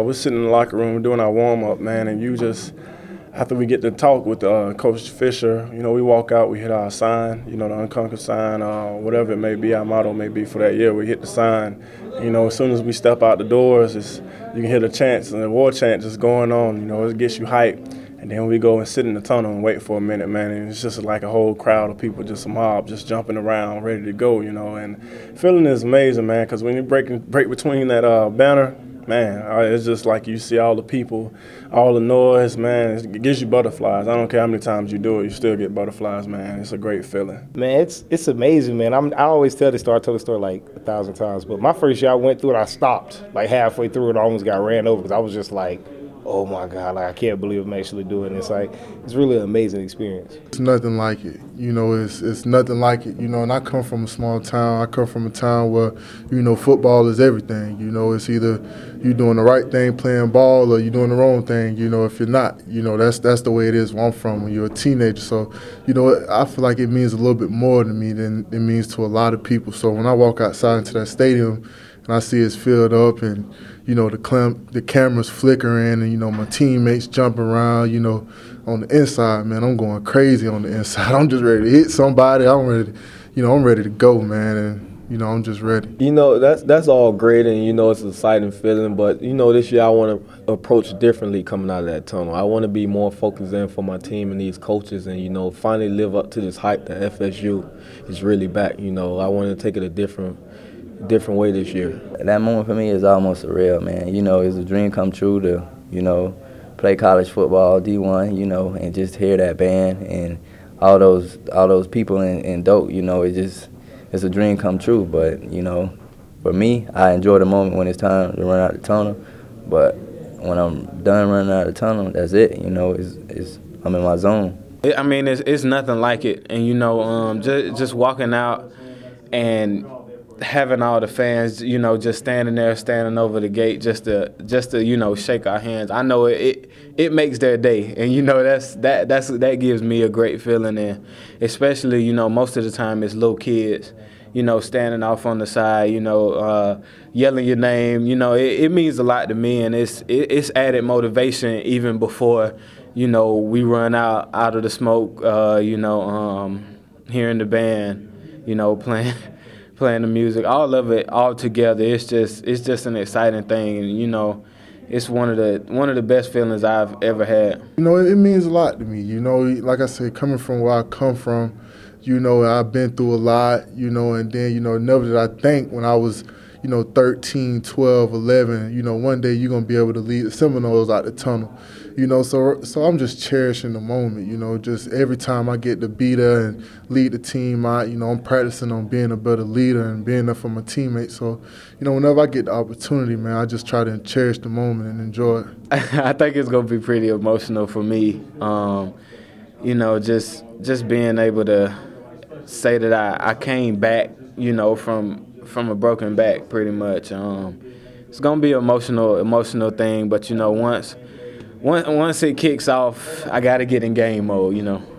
We're sitting in the locker room doing our warm up, man, and you just after we get to talk with uh, Coach Fisher, you know, we walk out, we hit our sign, you know, the unconquered sign, uh, whatever it may be, our motto may be for that year. We hit the sign. You know, as soon as we step out the doors, it's, you can hear the chants and the war chant just going on. You know, it gets you hyped. And then we go and sit in the tunnel and wait for a minute, man. And it's just like a whole crowd of people, just a mob, just jumping around, ready to go, you know. And feeling is amazing, man, because when you break break between that uh, banner man, it's just like you see all the people, all the noise, man. It gives you butterflies. I don't care how many times you do it, you still get butterflies, man. It's a great feeling. Man, it's it's amazing, man. I'm, I always tell the story. I tell the story like a thousand times, but my first year I went through it, I stopped like halfway through it. I almost got ran over because I was just like oh my God, like I can't believe I'm actually doing this. Like it's really an amazing experience. It's nothing like it. You know, it's it's nothing like it. You know, and I come from a small town. I come from a town where, you know, football is everything. You know, it's either you're doing the right thing playing ball or you're doing the wrong thing. You know, if you're not, you know, that's that's the way it is where I'm from when you're a teenager. So, you know, I feel like it means a little bit more to me than it means to a lot of people. So when I walk outside into that stadium and I see it's filled up and you know the clam- the cameras flickering and you know my teammates jumping around you know on the inside man. I'm going crazy on the inside. I'm just ready to hit somebody. I'm ready to, you know I'm ready to go man. And you know I'm just ready. You know that's that's all great and you know it's an exciting feeling but you know this year I want to approach differently coming out of that tunnel. I want to be more focused in for my team and these coaches and you know finally live up to this hype that FSU is really back you know. I want to take it a different different way this year. That moment for me is almost surreal, man. You know, it's a dream come true to, you know, play college football, D1, you know, and just hear that band and all those all those people in, in Doak, you know, it just it's a dream come true. But, you know, for me, I enjoy the moment when it's time to run out the tunnel. But when I'm done running out of the tunnel, that's it. You know, it's, it's I'm in my zone. I mean, it's, it's nothing like it. And, you know, um, just, just walking out and having all the fans, you know, just standing there, standing over the gate, just to, just to, you know, shake our hands. I know it, it, it makes their day, and you know that's that that's that gives me a great feeling, and especially, you know, most of the time it's little kids, you know, standing off on the side, you know, uh, yelling your name. You know, it, it, means a lot to me, and it's it, it's added motivation even before, you know, we run out out of the smoke. Uh, you know, um, hearing the band, you know, playing playing the music, all of it, all together. It's just it's just an exciting thing, and you know, it's one of the one of the best feelings I've ever had. You know, it means a lot to me. You know, like I said, coming from where I come from, you know, I've been through a lot. You know, and then you know, never did I think when I was you know, 13, 12, 11, you know, one day you're going to be able to lead the Seminoles out the tunnel. You know, so so I'm just cherishing the moment, you know, just every time I get to be there and lead the team out, you know, I'm practicing on being a better leader and being there for my teammates. So, you know, whenever I get the opportunity, man, I just try to cherish the moment and enjoy it. I think it's going to be pretty emotional for me. Um, you know, just just being able to say that I, I came back, you know, from from a broken back, pretty much. Um, it's gonna be an emotional, emotional thing, but you know, once, once, once it kicks off, I gotta get in game mode. You know.